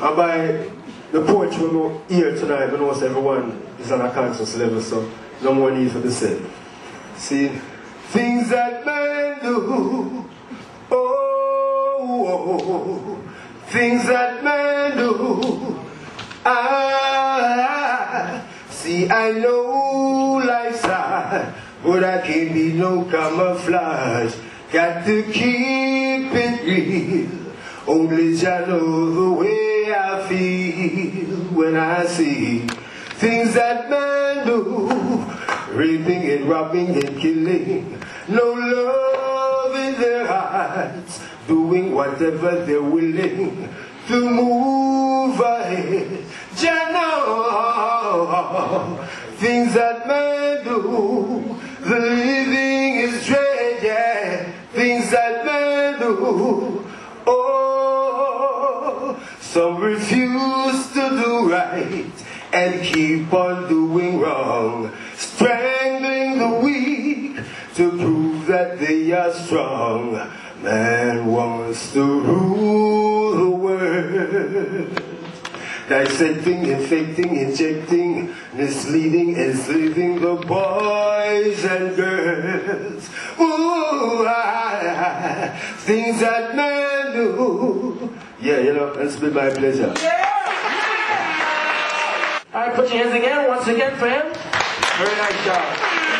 And by the poetry we hear tonight, we know everyone is on a conscious level, so no more need for the said. See, things that men do, oh, oh things that men do. Ah, see, I know life's hard, but I can't be no camouflage. Got to keep it real. Only Jah know the way I feel when I see things that men do, raping and robbing and killing. No love in their hearts, doing whatever they're willing to move ahead. Know things that men do. The living is dread, yeah. Things that men do. Some refuse to do right and keep on doing wrong, strangling the weak to prove that they are strong. Man wants to rule the world. Dissecting, infecting, injecting, misleading, enslaving the boys and girls. Ooh, I, I, things that do. Yeah, you know, it's been my pleasure. Yeah! All right, put your hands again, once again for him. Very nice job.